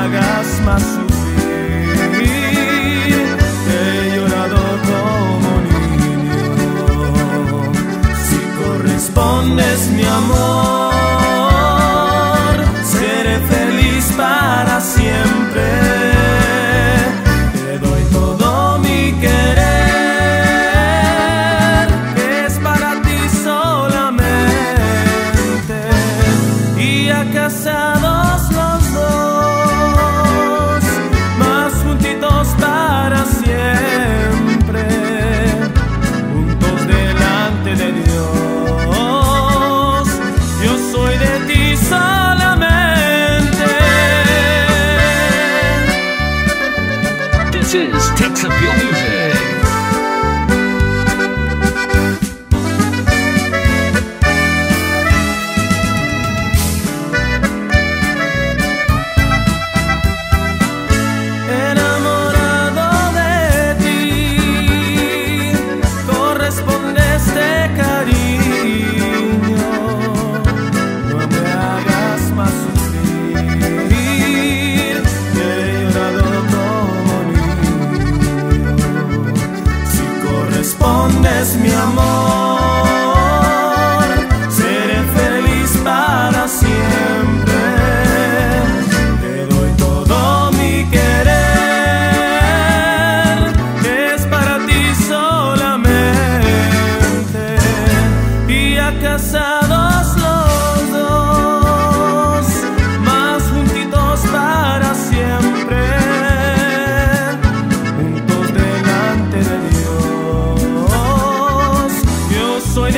hagas más sufrir. He llorado como niño. Si correspondes mi amor. de ti solamente. This is Texas Music.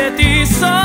de ti.